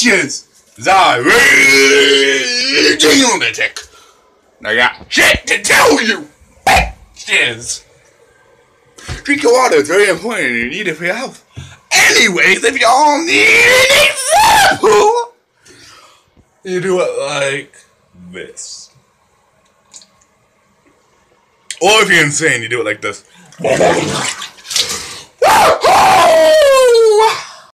Bitches! The raging lunatic! I got shit to tell you! Bitches! Drinking water, is very important, you need it for your health. Anyways, if y'all need an example, you do it like this. Or if you're insane, you do it like this.